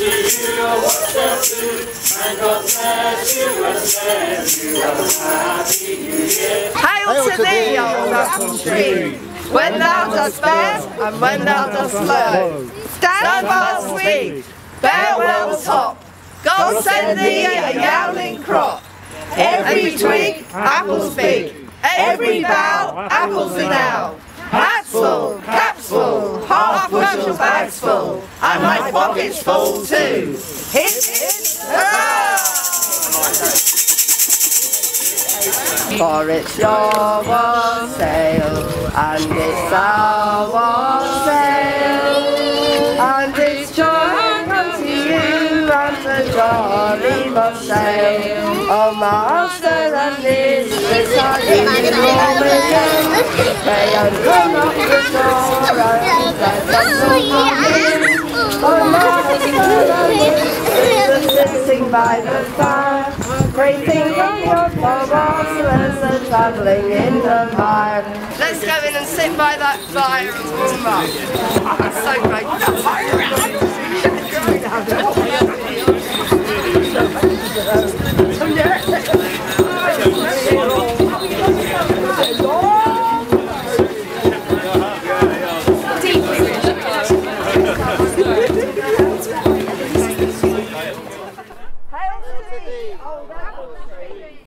Hail to thee, apple tree, when thou dost bear and when thou dost slow. Stand fast, sweet, bear well top. God send thee a yowling crop. Every twig, apples big. Every bough, apples enow. Hats full, half bushel bags full, and my pockets full too. Hip, hurrah! For it's your wassail, and it's our wassail, and it's joy comes to you, and the jolly must say, Oh master and mistress, sitting by the fire, praising God for marvelous and travelling in the mire. Let's go in and sit by that fire and warm up. So great. city. Oh, that was crazy.